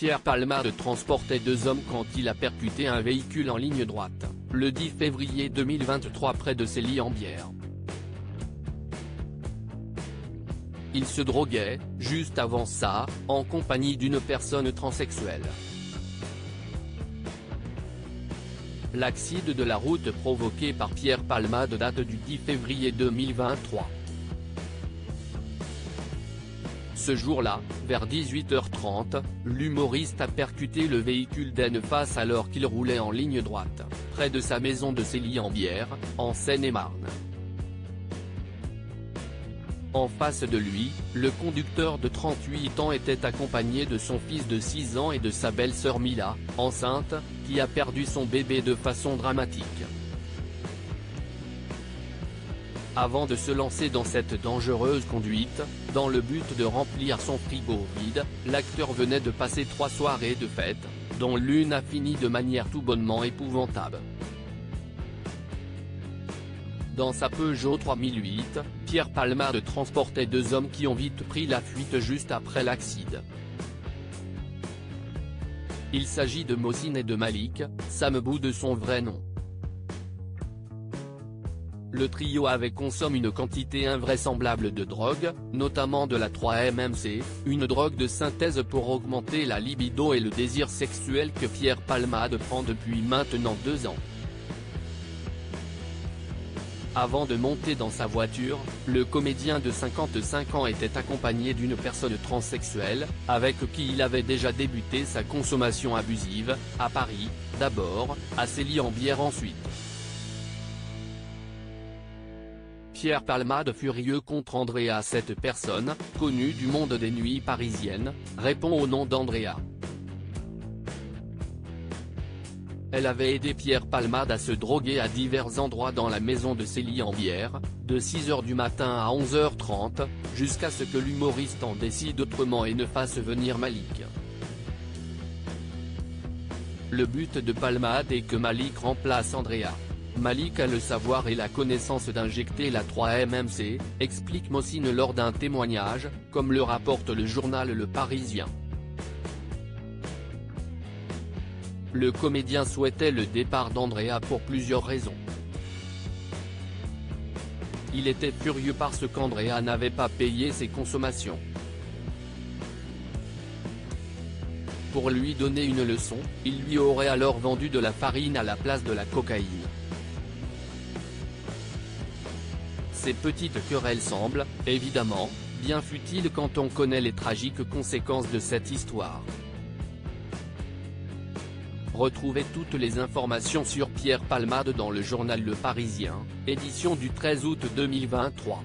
Pierre Palmade transportait deux hommes quand il a percuté un véhicule en ligne droite, le 10 février 2023 près de Célie-en-Bière. Il se droguait, juste avant ça, en compagnie d'une personne transsexuelle. L'accident de la route provoqué par Pierre Palmade date du 10 février 2023. Ce jour-là, vers 18h30, l'humoriste a percuté le véhicule d'Anne face alors qu'il roulait en ligne droite, près de sa maison de Célie-en-Bière, en Seine-et-Marne. En face de lui, le conducteur de 38 ans était accompagné de son fils de 6 ans et de sa belle-sœur Mila, enceinte, qui a perdu son bébé de façon dramatique. Avant de se lancer dans cette dangereuse conduite, dans le but de remplir son frigo vide, l'acteur venait de passer trois soirées de fête, dont l'une a fini de manière tout bonnement épouvantable. Dans sa Peugeot 3008, Pierre Palmade transportait deux hommes qui ont vite pris la fuite juste après l'accident. Il s'agit de Mossine et de Malik, Sam Bou de son vrai nom. Le trio avait consommé une quantité invraisemblable de drogue, notamment de la 3-MMC, une drogue de synthèse pour augmenter la libido et le désir sexuel que Pierre Palmade prend depuis maintenant deux ans. Avant de monter dans sa voiture, le comédien de 55 ans était accompagné d'une personne transsexuelle, avec qui il avait déjà débuté sa consommation abusive, à Paris, d'abord, à Célie-en-Bière ensuite. Pierre Palmade furieux contre Andrea cette personne, connue du monde des nuits parisiennes, répond au nom d'Andrea. Elle avait aidé Pierre Palmade à se droguer à divers endroits dans la maison de Célie-en-Bière, de 6h du matin à 11h30, jusqu'à ce que l'humoriste en décide autrement et ne fasse venir Malik. Le but de Palmade est que Malik remplace Andrea. Malik a le savoir et la connaissance d'injecter la 3-MMC, explique Mossine lors d'un témoignage, comme le rapporte le journal Le Parisien. Le comédien souhaitait le départ d'Andrea pour plusieurs raisons. Il était furieux parce qu'Andrea n'avait pas payé ses consommations. Pour lui donner une leçon, il lui aurait alors vendu de la farine à la place de la cocaïne. Ces petites querelles semblent, évidemment, bien futiles quand on connaît les tragiques conséquences de cette histoire. Retrouvez toutes les informations sur Pierre Palmade dans le journal Le Parisien, édition du 13 août 2023.